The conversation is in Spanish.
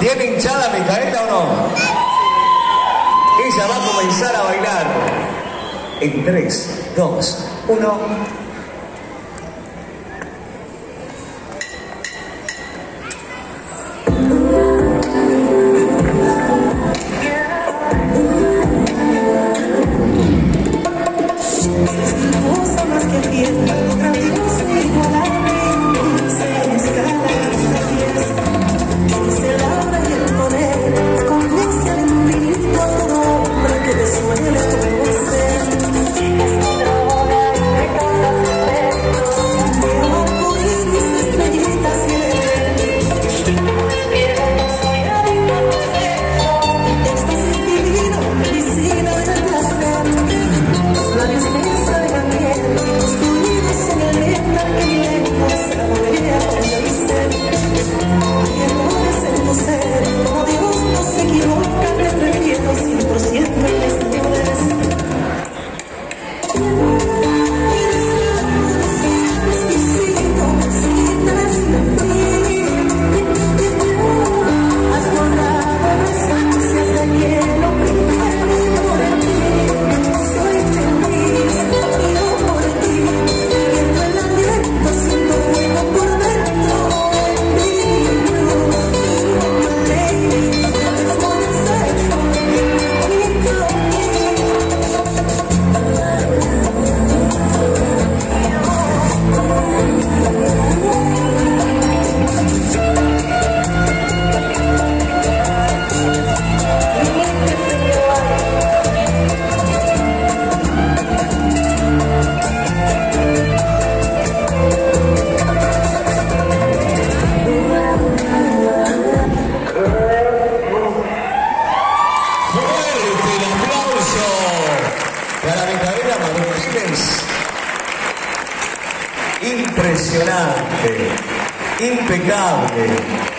¿Tiene hinchada Micaela o no? Ella va a comenzar a bailar. En 3, 2, 1. impresionante, impecable.